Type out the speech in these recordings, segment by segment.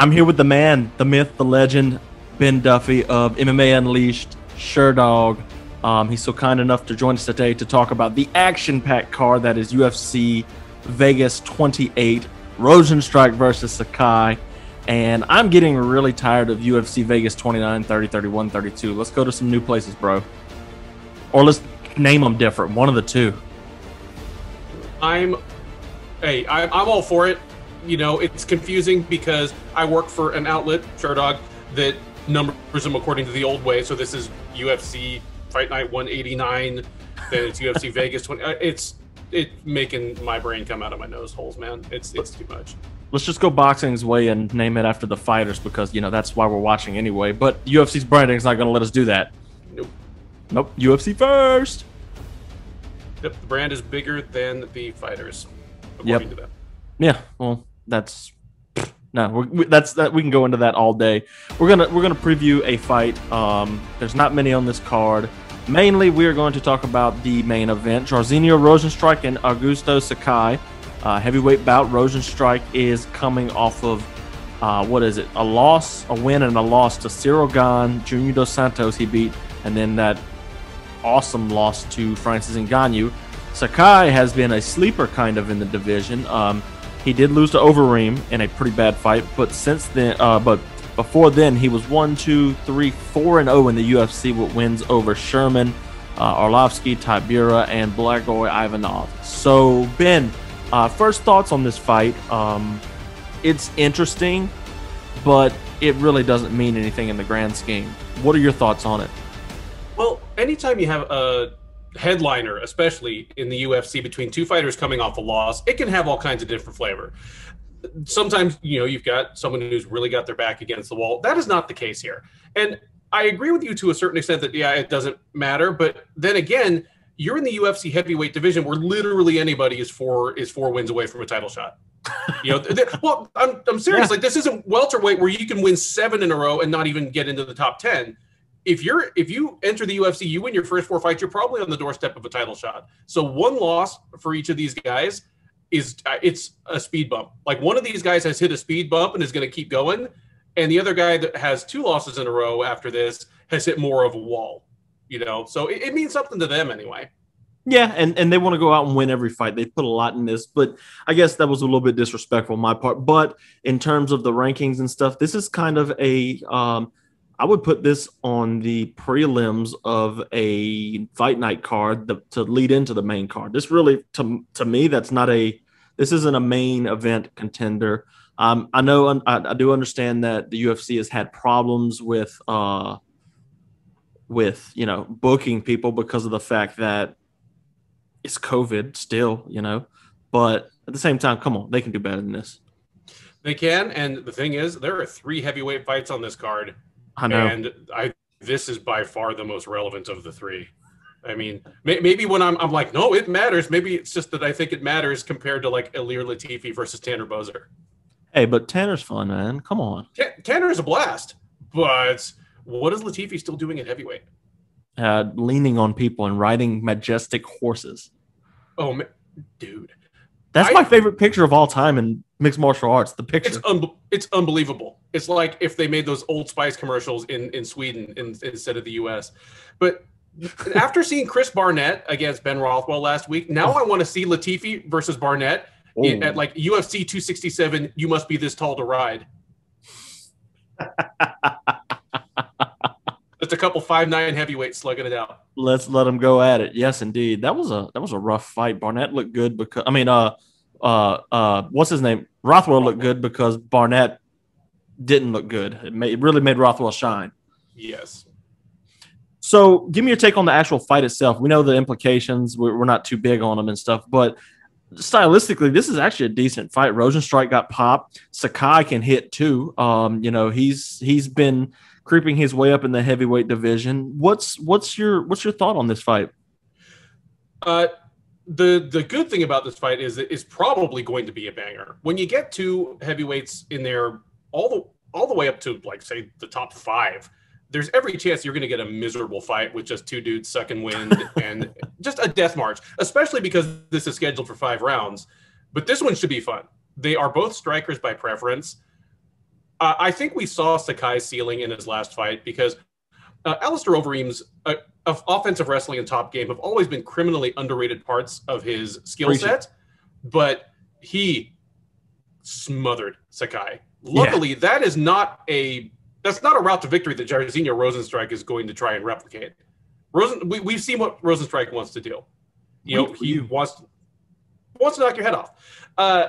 I'm here with the man, the myth, the legend, Ben Duffy of MMA Unleashed, Sherdog. Um, he's so kind enough to join us today to talk about the action-packed card that is UFC Vegas 28, Rozenstruik versus Sakai. And I'm getting really tired of UFC Vegas 29, 30, 31, 32. Let's go to some new places, bro. Or let's name them different. One of the two. I'm, hey, I'm, I'm all for it you know, it's confusing because I work for an outlet, Sherdog, that numbers them according to the old way. So this is UFC Fight Night 189, then it's UFC Vegas 20. Uh, it's it making my brain come out of my nose holes, man. It's it's too much. Let's just go boxing's way and name it after the fighters because you know that's why we're watching anyway. But UFC's branding is not going to let us do that. Nope. Nope. UFC first. Yep. The brand is bigger than the fighters, according yep. to them. Yeah. Well, that's no, we, that's that. We can go into that all day. We're gonna we're gonna preview a fight. Um, there's not many on this card. Mainly, we are going to talk about the main event: Jairzinho Rozenstruik and Augusto Sakai. Uh, heavyweight bout. Rozenstruik is coming off of uh, what is it? A loss, a win, and a loss to Ciryl Gane, Junior Dos Santos. He beat, and then that awesome loss to Francis Ngannou. Sakai has been a sleeper kind of in the division. Um, he did lose to Overeem in a pretty bad fight, but since then, uh, but before then, he was one, two, three, four, and zero oh in the UFC with wins over Sherman, uh, Arlovsky, Tybura, and Blagoy Ivanov. So, Ben, uh, first thoughts on this fight? Um, it's interesting, but it really doesn't mean anything in the grand scheme. What are your thoughts on it? Well, anytime you have a headliner, especially in the UFC, between two fighters coming off a loss, it can have all kinds of different flavor. Sometimes, you know, you've got someone who's really got their back against the wall. That is not the case here. And I agree with you to a certain extent that, yeah, it doesn't matter. But then again, you're in the UFC heavyweight division where literally anybody is four is four wins away from a title shot. You know, well, I'm, I'm serious. Yeah. Like this isn't welterweight where you can win seven in a row and not even get into the top ten if you're if you enter the UFC, you win your first four fights, you're probably on the doorstep of a title shot. So one loss for each of these guys is uh, it's a speed bump. Like one of these guys has hit a speed bump and is going to keep going, and the other guy that has two losses in a row after this has hit more of a wall. You know, so it, it means something to them anyway. Yeah, and, and they want to go out and win every fight. They put a lot in this, but I guess that was a little bit disrespectful on my part. But in terms of the rankings and stuff, this is kind of a um, I would put this on the prelims of a fight night card the, to lead into the main card. This really, to, to me, that's not a, this isn't a main event contender. Um, I know, I, I, do understand that the UFC has had problems with, uh, with you know booking people because of the fact that it's COVID still, you know. But at the same time, come on, they can do better than this. They can, and the thing is, there are three heavyweight fights on this card I know. And I this is by far the most relevant of the three. I mean, may, maybe when I'm, I'm like, no, it matters. Maybe it's just that I think it matters compared to like Ilir Latifi versus Tanner Boser. Hey, but Tanner's fun, man. Come on. T- Tanner is a blast, but what is Latifi still doing at heavyweight? Uh, leaning on people and riding majestic horses. Oh, dude. That's I, my favorite picture of all time in mixed martial arts. The picture. It's, un- it's unbelievable. It's like if they made those Old Spice commercials in in Sweden in, instead of the U.S. But after seeing Chris Barnett against Ben Rothwell last week, now I want to see Latifi versus Barnett in, at like UFC 267. You must be this tall to ride. Just a couple five nine heavyweights slugging it out. Let's let them go at it. Yes, indeed. That was a that was a rough fight. Barnett looked good because I mean, uh, uh, uh, what's his name? Rothwell looked good because Barnett didn't look good. It, made, it really made Rothwell shine. Yes. So, give me your take on the actual fight itself. We know the implications. We're, we're not too big on them and stuff, but stylistically, this is actually a decent fight. Rozenstruik got popped. Sakai can hit too. Um, you know, he's he's been creeping his way up in the heavyweight division. What's what's your what's your thought on this fight? Uh, the the good thing about this fight is it's probably going to be a banger. When you get two heavyweights in there, all the all the way up to like say the top five, there's every chance you're going to get a miserable fight with just two dudes sucking wind and just a death march. Especially because this is scheduled for five rounds, but this one should be fun. They are both strikers by preference uh, I think we saw Sakai's ceiling in his last fight because uh, Alistair Overeem's uh, of offensive wrestling and top game have always been criminally underrated parts of his skill set, but he smothered Sakai. Luckily, yeah. that is not a that's not a route to victory that Jairzinho Rozenstruik is going to try and replicate. Rosen, we, we've seen what Rozenstruik wants to do. You know, he wants wants to knock your head off. Uh,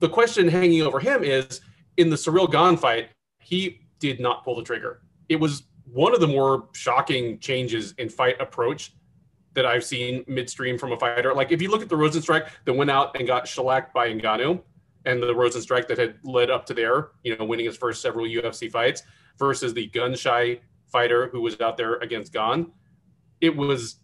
the question hanging over him is in the Ciryl Gane fight, he did not pull the trigger. It was one of the more shocking changes in fight approach that I've seen midstream from a fighter. Like if you look at the Rozenstruik that went out and got shellacked by Ngannou, and the Rozenstruik that had led up to there, you know, winning his first several UFC fights, versus the gun shy fighter who was out there against Gane, it was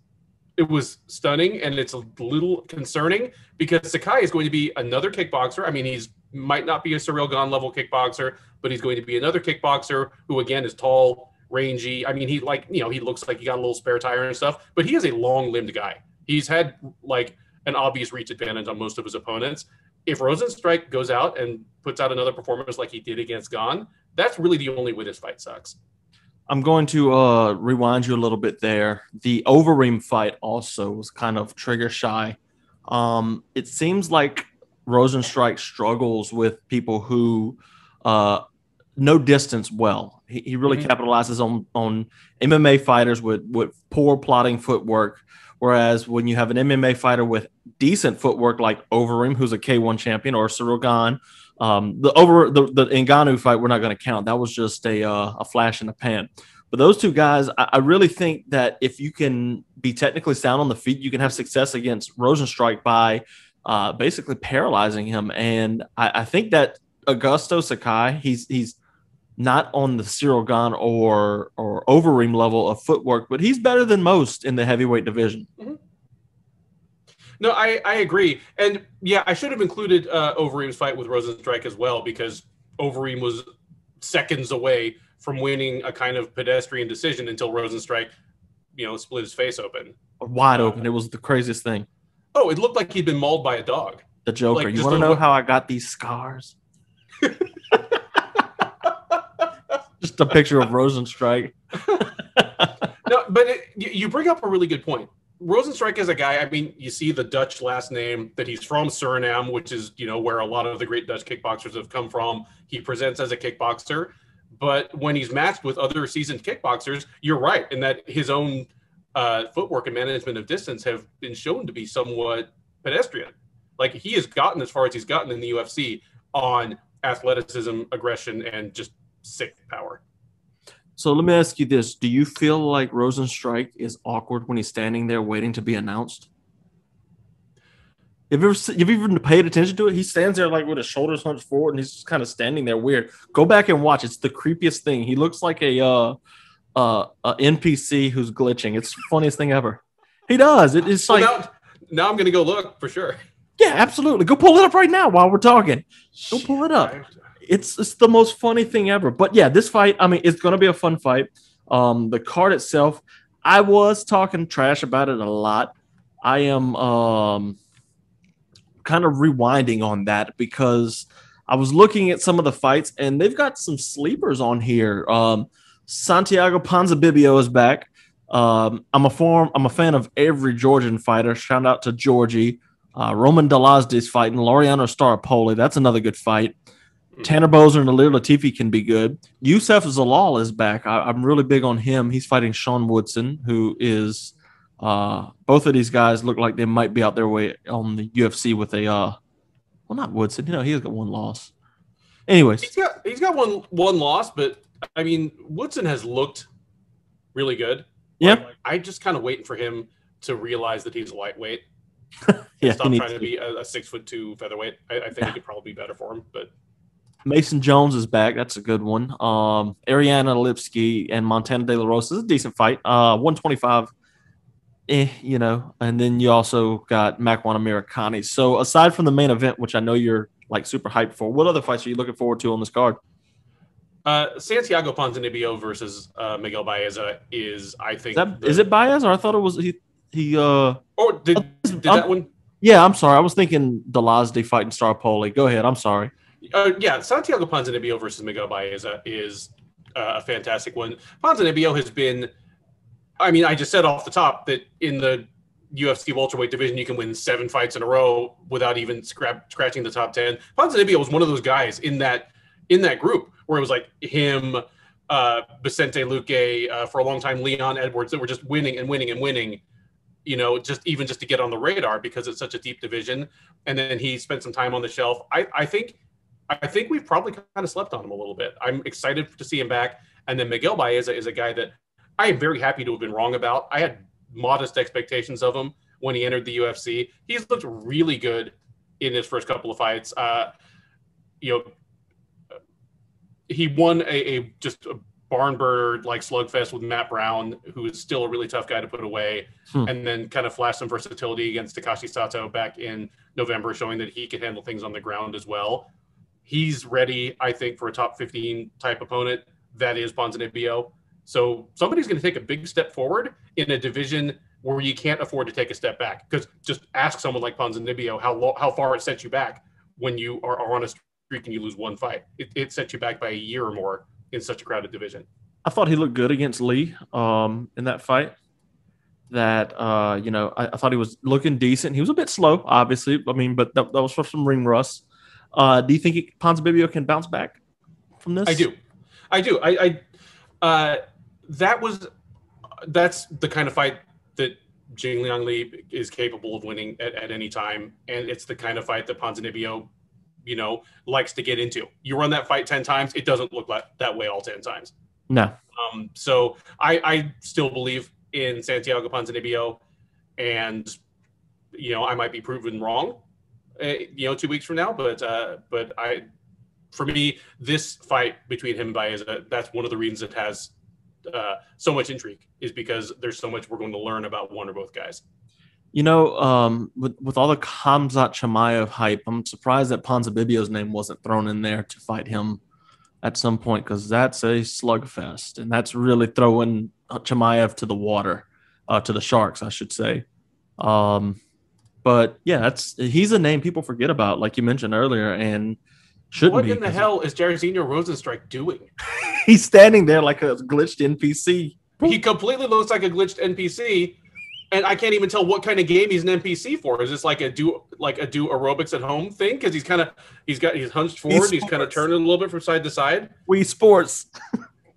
it was stunning and it's a little concerning because Sakai is going to be another kickboxer. I mean, he's might not be a Ciryl Gane level kickboxer, but he's going to be another kickboxer who again is tall, rangy. I mean, he like you know he looks like he got a little spare tire and stuff, but he is a long limbed guy. He's had like an obvious reach advantage on most of his opponents. If Rozenstruik goes out and puts out another performance like he did against Gane, that's really the only way this fight sucks. I'm going to uh, rewind you a little bit there. The Overeem fight also was kind of trigger shy. Um, it seems like Rozenstruik struggles with people who uh, know distance well. He, he really mm-hmm. capitalizes on on MMA fighters with with poor plotting footwork. Whereas when you have an MMA fighter with decent footwork like Overeem, who's a K1 champion, or Gane, um, the over the, the Ngannou fight we're not going to count. That was just a uh, a flash in the pan. But those two guys, I, I, really think that if you can be technically sound on the feet, you can have success against Rozenstruik by uh, basically paralyzing him. And I, I, think that Augusto Sakai, he's he's not on the Ciryl Gane or or Overeem level of footwork, but he's better than most in the heavyweight division. Mm-hmm. No, I, I agree. And yeah, I should have included uh, Overeem's fight with Rozenstruik as well because Overeem was seconds away from winning a kind of pedestrian decision until Rozenstruik, you know, split his face open. Wide open. It was the craziest thing. Oh, it looked like he'd been mauled by a dog. The Joker. Like, you want to know look- how I got these scars? just a picture of Rozenstruik. no, but it, you bring up a really good point. Rozenstruik is a guy. I mean, you see the Dutch last name that he's from Suriname, which is you know where a lot of the great Dutch kickboxers have come from. He presents as a kickboxer, but when he's matched with other seasoned kickboxers, you're right in that his own uh, footwork and management of distance have been shown to be somewhat pedestrian. Like he has gotten as far as he's gotten in the UFC on athleticism, aggression, and just sick power. So let me ask you this: Do you feel like Rozenstruik is awkward when he's standing there waiting to be announced? Have you ever have you even paid attention to it? He stands there like with his shoulders hunched forward, and he's just kind of standing there weird. Go back and watch; it's the creepiest thing. He looks like a uh, uh, a NPC who's glitching. It's the funniest thing ever. He does. It's like now, now I'm gonna go look for sure. Yeah, absolutely. Go pull it up right now while we're talking. Go pull it up it's it's the most funny thing ever. But yeah, this fight, I mean, it's gonna be a fun fight. Um, the card itself, I was talking trash about it a lot. I am um kind of rewinding on that because I was looking at some of the fights and they've got some sleepers on here. Um, Santiago Ponzinibbio is back. Um, I'm a form. I'm a fan of every Georgian fighter. Shout out to Georgie. Uh, Roman is fighting Laureano Staropoli. That's another good fight. Tanner Boser and Ilir Latifi can be good. Youssef Zalal is back. I, am really big on him. He's fighting Sean Woodson, who is uh, both of these guys look like they might be out their way on the UFC with a uh, well, not Woodson. You know, he's got one loss. Anyways, he's got he's got one one loss, but I mean Woodson has looked really good. Yeah, like, I just kind of waiting for him to realize that he's a lightweight. yeah, stop trying to, to be a, a, six foot two featherweight. I, I think yeah. he could probably be better for him, but Mason Jones is back. That's a good one. Um, Ariane Lipski and Montana De La Rosa is a decent fight. Uh, 125, eh, you know. And then you also got Makwan Amirkhani. So aside from the main event, which I know you're like super hyped for, what other fights are you looking forward to on this card? Uh, Santiago Ponzinibbio versus uh, Miguel Baeza is, I think, is, that, the, is it Baez or I thought it was he? He uh. Or did, did that one? Yeah, I'm sorry. I was thinking Dolidze fighting Staropoli. Go ahead. I'm sorry. Uh, yeah, Santiago Ponzinibbio versus Miguel Baeza is uh, a fantastic one. Ponzinibbio has been, I mean, I just said off the top that in the UFC welterweight division, you can win seven fights in a row without even scrap, scratching the top ten. Ponzinibbio was one of those guys in that in that group where it was like him, uh, Vicente Luque, uh, for a long time, Leon Edwards, that were just winning and winning and winning. You know, just even just to get on the radar because it's such a deep division. And then he spent some time on the shelf. I, I think, I think we've probably kind of slept on him a little bit. I'm excited to see him back. And then Miguel Baeza is a guy that I am very happy to have been wrong about. I had modest expectations of him when he entered the UFC. He's looked really good in his first couple of fights. Uh, you know, he won a, a just a barn burner like slugfest with Matt Brown, who is still a really tough guy to put away, hmm. and then kind of flashed some versatility against Takashi Sato back in November, showing that he can handle things on the ground as well. He's ready, I think, for a top 15 type opponent. That is Ponzinibbio. So somebody's going to take a big step forward in a division where you can't afford to take a step back. Because just ask someone like Ponzinibbio how lo- how far it sets you back when you are, are on a streak and you lose one fight. It, it sets you back by a year or more in such a crowded division. I thought he looked good against Lee um, in that fight. That uh, you know, I, I, thought he was looking decent. He was a bit slow, obviously. I mean, but that, that was for some ring rust. Uh, do you think he, Ponzinibbio can bounce back from this? I do, I do. I, I uh, that was that's the kind of fight that Jing Liang Li is capable of winning at, at any time, and it's the kind of fight that Ponzinibbio you know, likes to get into. You run that fight 10 times, it doesn't look like that way all 10 times. No. Um, so I, I still believe in Santiago Ponzinibbio and, you know, I might be proven wrong, uh, you know, two weeks from now, but, uh, but I, for me, this fight between him and Baeza, that's one of the reasons it has uh, so much intrigue is because there's so much we're going to learn about one or both guys. You know, um, with with all the Kamzat Chimaev hype, I'm surprised that Ponzinibbio's name wasn't thrown in there to fight him at some point because that's a slugfest, and that's really throwing Chimaev to the water, uh, to the sharks, I should say. Um, but yeah, that's he's a name people forget about, like you mentioned earlier, and shouldn't what be. in the hell is Jairzinho Rozenstruik doing? he's standing there like a glitched NPC. He completely looks like a glitched NPC and I can't even tell what kind of game he's an NPC for. Is this like a do like a do aerobics at home thing? Because he's kind of he's got he's hunched forward, he's kind of turning a little bit from side to side. We sports.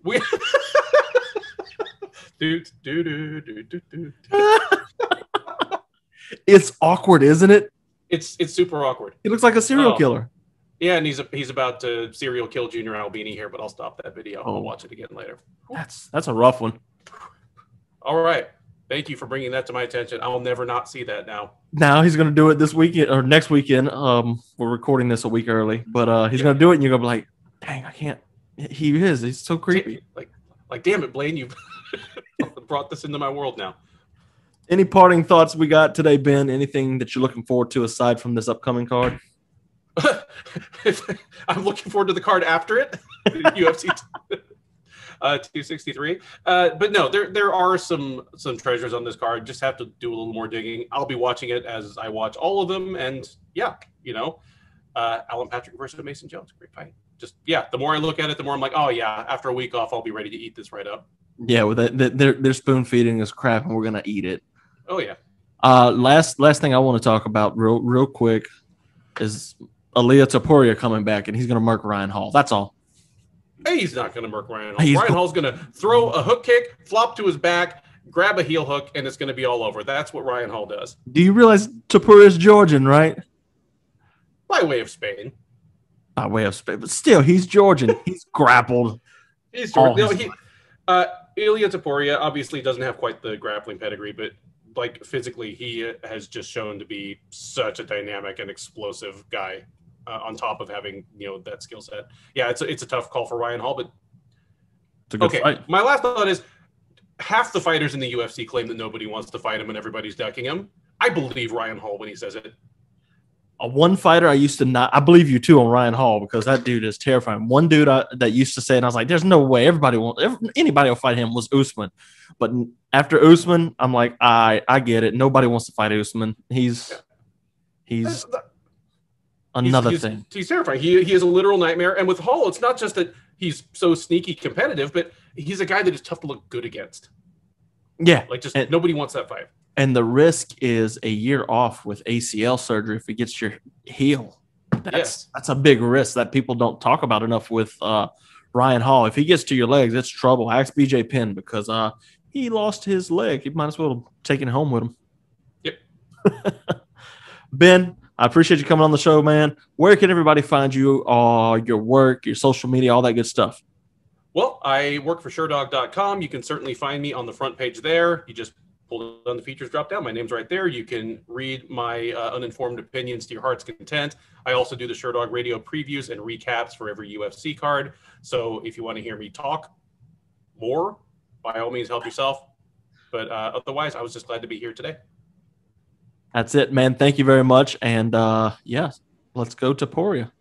We. do, do, do, do, do, do. it's awkward, isn't it? It's it's super awkward. He looks like a serial oh. killer. Yeah, and he's a, he's about to serial kill Junior Albini here, but I'll stop that video. Oh. I'll watch it again later. That's that's a rough one. All right. Thank you for bringing that to my attention. I'll never not see that now. Now he's going to do it this weekend or next weekend. Um, we're recording this a week early, but uh, he's yeah. going to do it, and you're going to be like, "Dang, I can't." He is. He's so creepy. Like, like, damn it, Blaine, you've brought this into my world now. Any parting thoughts we got today, Ben? Anything that you're looking forward to aside from this upcoming card? I'm looking forward to the card after it. UFC uh, 263. Uh, but no, there there are some some treasures on this card. Just have to do a little more digging. I'll be watching it as I watch all of them, and yeah, you know, uh, Alan Patrick versus Mason Jones, great fight. Just yeah, the more I look at it, the more I'm like, oh yeah, after a week off, I'll be ready to eat this right up. Yeah, well, they're they're spoon feeding us crap, and we're gonna eat it. Oh yeah. Uh, last last thing I want to talk about real real quick is Ilia Topuria coming back, and he's gonna mark Ryan Hall. That's all. He's not going to murk Ryan Hall. He's Ryan Hall's going to throw a hook kick, flop to his back, grab a heel hook, and it's going to be all over. That's what Ryan Hall does. Do you realize Topuria is Georgian, right? By way of Spain. By way of Spain, but still, he's Georgian. he's grappled. He's Georgian. No, he, uh, Ilia Topuria obviously doesn't have quite the grappling pedigree, but like physically, he has just shown to be such a dynamic and explosive guy uh, on top of having you know that skill set. Yeah, it's a, it's a tough call for Ryan Hall, but okay. Fight. My last thought is half the fighters in the UFC claim that nobody wants to fight him and everybody's ducking him. I believe Ryan Hall when he says it. A one fighter I used to not. I believe you too on Ryan Hall because that dude is terrifying. One dude I, that used to say, and I was like, "There's no way everybody will, anybody will fight him." Was Usman, but after Usman, I'm like, I I get it. Nobody wants to fight Usman. He's he's Another he's, thing. He's, he's terrifying. He, he is a literal nightmare. And with Hall, it's not just that he's so sneaky competitive, but he's a guy that is tough to look good against. Yeah. Like just And- nobody wants that fight. And the risk is a year off with ACL surgery if he gets your heel. That's Yes. that's a big risk that people don't talk about enough with uh, Ryan Hall. If he gets to your legs, it's trouble. Ask BJ Penn because uh, he lost his leg. He might as well take it home with him. Yep. ben, I appreciate you coming on the show, man. Where can everybody find you? Uh, your work, your social media, all that good stuff. Well, I work for Sherdog.com. You can certainly find me on the front page there. You just pull down the features drop down. My name's right there. You can read my uh, uninformed opinions to your heart's content. I also do the Sherdog radio previews and recaps for every UFC card. So if you want to hear me talk more, by all means, help yourself. But uh, otherwise, I was just glad to be here today. That's it, man. Thank you very much. And uh, yeah, let's go Topuria.